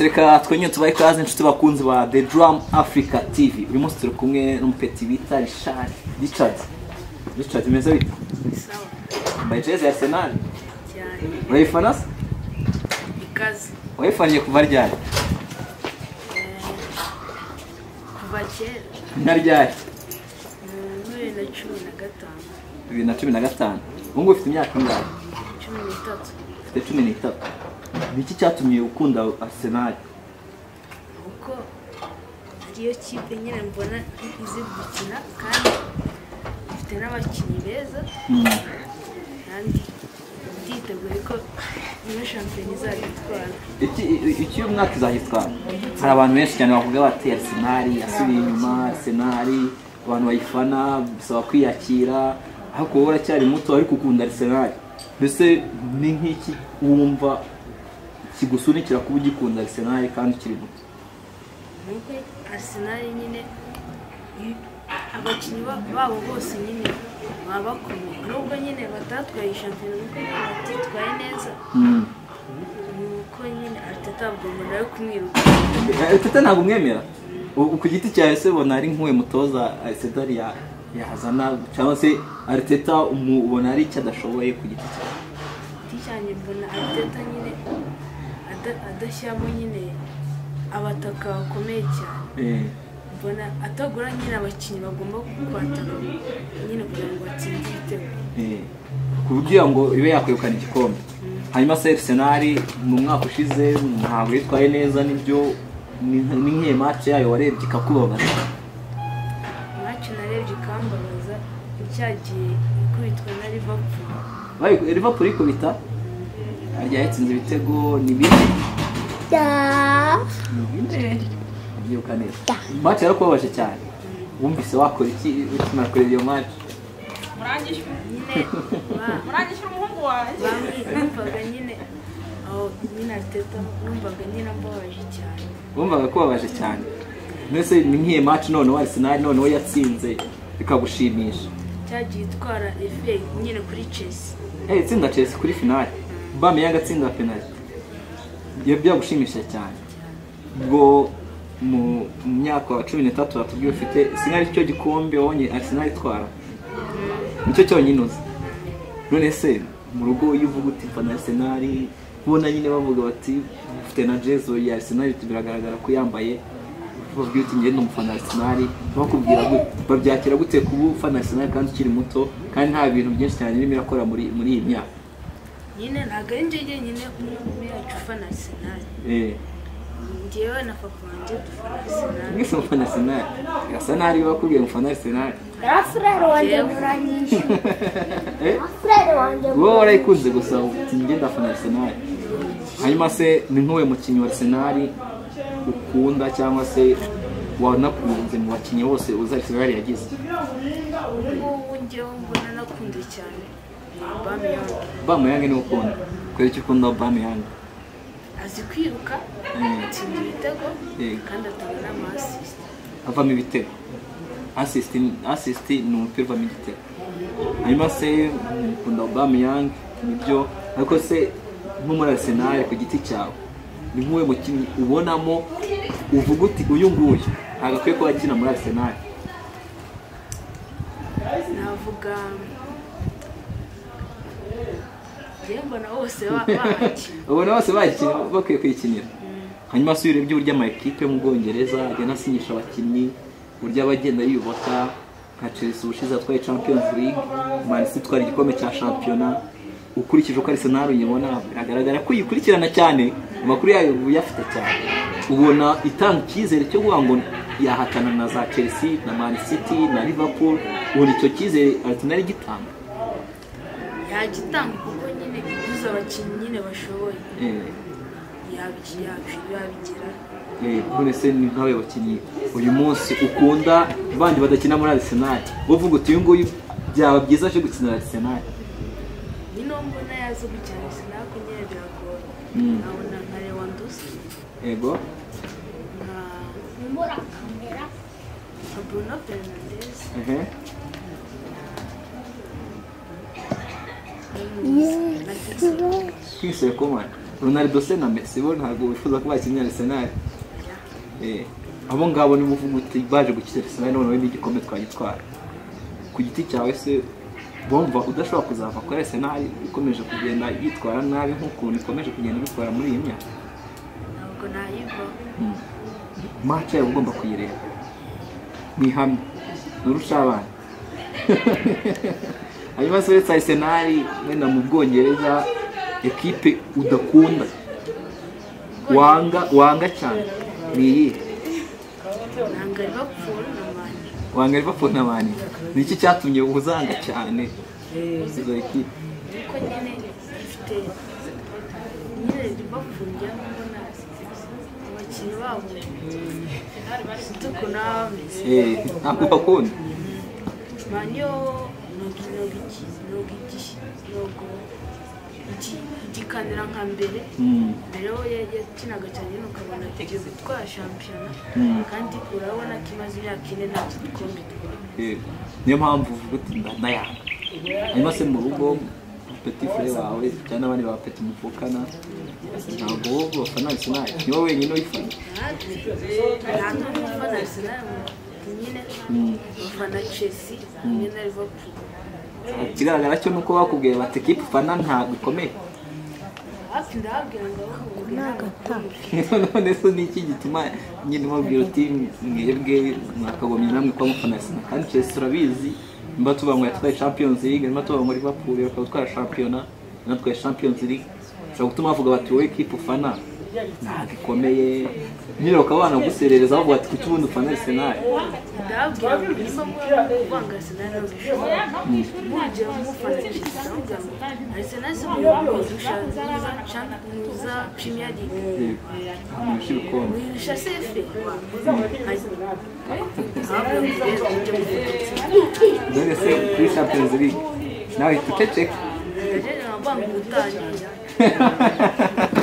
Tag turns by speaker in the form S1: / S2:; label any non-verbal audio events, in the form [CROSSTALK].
S1: reka twongere tubahe ikaze inshuti bakunzi ba The Drum Africa TV uyu munsi turi kumwe n'umupeti bita Richard. Richard. Richard bimeze bite mbaye jezi ya
S2: cyane
S1: urayifana se
S2: ikaze.
S1: Wayifaniye kuva ryari?
S2: Eh, kuva kera.
S1: Nka ryari?
S2: Mu bibiri na cumi na gatanu.
S1: Bibiri na cumi na gatanu. Ubu ngubu ufite imyaka ingahe?
S2: Cumi n'itatu.
S1: Ufite cumi n'itatu. ni iki cyatumye ukunda Arsenal?
S2: Kuko ariyo kipe nyine mbona izi gukina kandi ifite n'abakinnyi beza.
S1: Hmm.
S2: kandi nditeguye ko niyo shampiyona izabitwara
S1: iki uyu mwaka izahitwara hari abantu benshi cyane bavuga bati Arsenal yasubiye inyuma Arsenal abantu bayifana bisaba kwiyakira. Ariko wowe uracyari muto ariko ukunda Arsenal. Mbese ni nk'iki wumva kigusunikira kuba ugikunda Arsenal kandi ukiri muto
S2: nuko Arsenal nyine abakinnyi ba- babo bose nyine baba bakomeye. Nubwo nyine batatwaye shampiyona nuko nyine batitwaye neza
S1: Hmm.
S2: nuko nyine Arteta agomba nawe kumwiruka.
S1: Eh, Tete ntabwo umwemera? Ku giti cyawe se ubona ari nk'uwe mutoza Arsenal ya- yazana cyangwa se Arteta umu- ubona ari icyo adashoboye ku giti cyawe
S2: giti cyanjye mbona Arteta nyine adashyiramo nyine abataka bakomeye cyane.
S1: Eh.
S2: mbona atagura nyine abakinnyi bagomba kwataka nyine kugira ngo batsinde ibitego
S1: Eh, kugira ngo ibe yakwegukana igikombe. Hanyuma se Arsenal mu mwaka ushize ntabwo yitwaye neza ni byo ni nk'iyo match yayo warebye ikakubabaza?
S2: Iwacu narebye ikambabaza icyagiye ikubitwa na
S1: Bayi- Liverpool ikubita? Harya yatsinze ibitego ni bine? Ni bine? Ubyibuka neza match yarakubabaje cyane. Wumvise wakora iki? Ukimara kureba iyo match?
S3: Murangishwe
S2: nyine ba- [LAUGHS]
S3: murangishwe umuhungu wanjye.
S2: Bamwe numvaga nyine. Aho nyine Arteta numvaga nyine ambabaje cyane.
S1: Wumvaga kubabaje cyane. Mbese ni nk'iyo match noneho Arsenal noneho yatsinze bikagushimisha
S2: cyagiye itwara FA nyine kuri Chelsea.
S1: Eh, itsinda Chelsea kuri finale. Aubameyang atsinda penalty iyo byagushimisha cyane. Ubwo mu myaka cumi n'itatu watubwiye ufite sinari ari cyo gikombe wabonye Arsenal itwara. Nicyo cyonyine uzi. None se mu rugo iyo uvuga uti mfana Arsenal ubona nyine bavuga bati ufite na jezo ya Arsenal biragaragara ko yambaye. Babwira uti ngende umufana Arsenal bakubwira babyakira gute kuba ufana Arsenal kandi ukiri muto? Kandi nta bintu byinshi cyane irimo irakora muri iyi myaka.
S2: Nyine ntabwo ari njye jyenyine umwe yacu ufana Arsenal.
S1: Eh.
S2: Njyewe na papa wanjye dufana Arsenal.
S1: Mwese mufana Arsenal. Gasa nabi bakubwiye mufana Arsenal.
S4: Frere wanjye muranyishe [LAUGHS]
S1: eh?
S4: Frere wanjye
S1: wowe warayikunze gusa uti njye ndafana Arsenal. Hanyuma se ni nk'uwe mukinnyi wa Arsenal ukunda cyangwa se wanakunze mu bakinnyi bose uzi Arsenal yagize.
S2: Ubu ngubu njyewe mbona nakunze cyane. Aubameyang
S1: ni ukunda kubera icyo ukunda Aubameyang
S2: azi kwiruka
S1: Mm.
S2: atsinda ibitego
S1: Yego.
S2: kandi atanga n'amasisite
S1: avamo ibitego. Assist ni umupira uvamo igitego. Hanyuma se ukunda Aubameyang ni byo? Ariko se nko muri Arsenal ku giti cyawe. Ni nk'uwe mukinnyi ubonamo uvuga uti uyu nguyu ntabwo akwiye kuba akina muri Arsenal.
S2: Navuga mbona bose ba- bahakina
S1: ubona bose bakina bakwiye kwikinira. Hanyuma se iyo urebye uburyo ama ekipe mu Bwongereza agenda asinyisha abakinnyi uburyo aba agenda yiyubaka nka Chelsea ubushize atwaye Champions League Man City itwara igikombe cya shampiyona ukurikije uko Arsenal uyibona biragaragara ko uyikurikirana cyane amakuru yayo uyafite cyane. Ubona itanga icyizere cyo kuvuga ngo yahatana na za Chelsea na Man City na Liverpool ubona icyo cyizere Arsenal igitanga.
S2: Yagitanga kuko nyine abakinnyi nyine bashoboye.
S1: Eh.
S2: yabi- yabi- yabigira.
S1: Eh, none se ni nk'abe bakinnyi. Uyu munsi ukunda bandi badakina muri Arsenal? Uvuga uti uyu nguyu byaba byiza aje gukina Arsenal?
S2: Nyine uwo mbona yaza gukina Arsenal ko nyine biragoye
S1: Mm.
S2: nkabona nka Lewandowski.
S1: Yego
S2: nka
S4: Mbura kamera.
S2: Nka Bruno Fernandes
S1: ehe
S2: na Kingsley Coman.
S1: Kingsley Coman ronaldo se na messi bo ntabwo wifuza ko bakinnye arsenal. Eh, abo ngabo nibo uvuga uti baje gukina arsenal noneho n'igikombe twagitwara ku giti cyawe se bumva udashobora kuzava kuri arsenal ikomeje kugenda yitwara nabi nk'ukuntu ikomeje kugenda ibitwara muri iyi myaka.
S2: Ntabwo nayivaho
S1: match yawe ugomba kuyireba. Ni hamwe. Nurusha abana [LAUGHS] hanyuma se uretse arsenal wenda mu bwongereza ekipe udakunda. Wanga wanga cyane. Ni iyihe?
S2: Ntabwo
S1: wanga liverpool na mani ni iki cyatumye uzanga cyane? Izo ekipe.
S2: kuko nyine bameze
S1: Eh, ntabwo bakunda
S2: manyo igikanira nka mbere
S1: Mm,
S2: mbere ho yakinaga cyane ukabona tugiye gutwara shampiyona
S1: Mm.
S2: kandi urabona ko imaze imyaka ine nta gikombe
S1: eh, niyo mpamvu uvuga uti ndayanga hanyuma se mu rugo peti fure wawe cyangwa n'abandi ba peti muvukana ntabwo wowe bafana arsenal ni wowe wenyine uyifana
S2: nta n'umwe ufana arsenal nyine bafana chelsea hamwe na liverpool
S1: ikigaragara cyo ni uko bakubwiye bati ekipe ufana ntabwo ikomeye
S2: hafi ndahabwira ngo ahubwo
S1: none se ni iki gituma nyine mubwira uti mwebwe mwakagombye namwe kuba mufana arsenal? Kandi chelsea turabizi nimba tuvuga ngo yatwaye champions league nimba tuvuga ngo liverpool bakaba gutwara shampiyona natwaye champions league. Ushobora gutuma bavuga bati wowe ekipe ufana ntabwo ikomeye nyine bakaba banaguserereza bavuga ati kuki ubundi ufana arsenal
S2: ndababwira ngo niba muba kuvanga arsenal ntabwo bishoboka mujya mufana chelsea ndavuga ngo arsenal si mu murusha za premier league.
S1: Mwinshi ibikombe
S2: murusha sefe
S1: none se kuri champions league. Nawe uhita uceceka
S2: ndaje nabanga gutangira [LAUGHS]